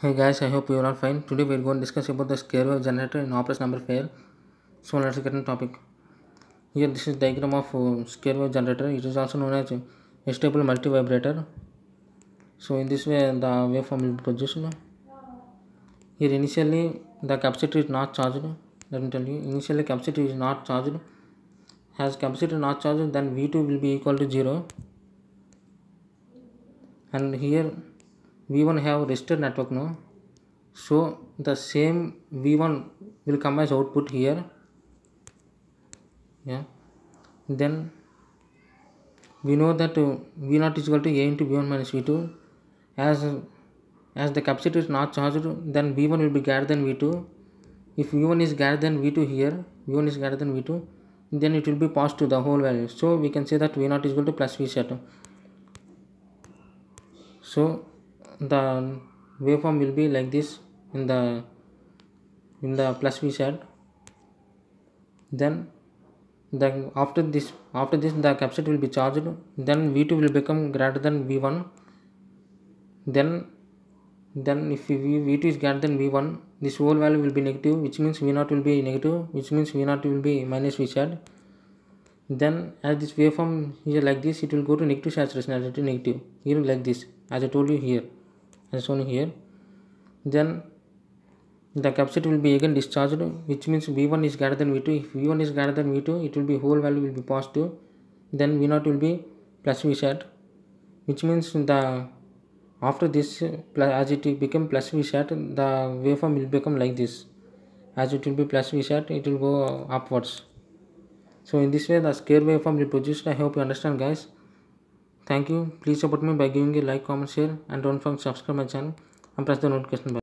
Hey guys, I hope you are all fine. Today we are going to discuss about the square wave generator in operational amplifier. So let's get into topic. Here this is diagram of uh, square wave generator. It is also known as a stable multi vibrator. So in this way the waveform will be produced. Here initially the capacitor is not charged. Let me tell you. Initially capacitor is not charged. Has capacitor not charged then V2 will be equal to 0. And here v1 have resistor network now so the same v1 will come as output here. Yeah. Then we know that uh, v0 is equal to a into v1 minus v2 as as the capacitor is not charged then v1 will be greater than v2 if v1 is greater than v2 here v1 is greater than v2 then it will be passed to the whole value. So we can say that v0 is equal to plus v sat. So the waveform will be like this in the in the plus v sat then the after this after this the capacitor will be charged. Then v2 will become greater than v1 then then if v, v2 is greater than v1 this whole value will be negative which means v0 will be negative which means v0 will be minus v sat then as this waveform here like this it will go to negative saturation is negative. Here like this as i told you here as shown here. Then the capacitor will be again discharged which means v1 is greater than v2 if v1 is greater than v2 it will be whole value will be positive. Then v0 will be plus v sat which means the after this as it become plus v sat the waveform will become like this. As it will be plus v sat it will go uh, upwards. So in this way the square waveform will produced. I hope you understand guys thank you please support me by giving a like comment share and don't forget subscribe my channel and press the notification bell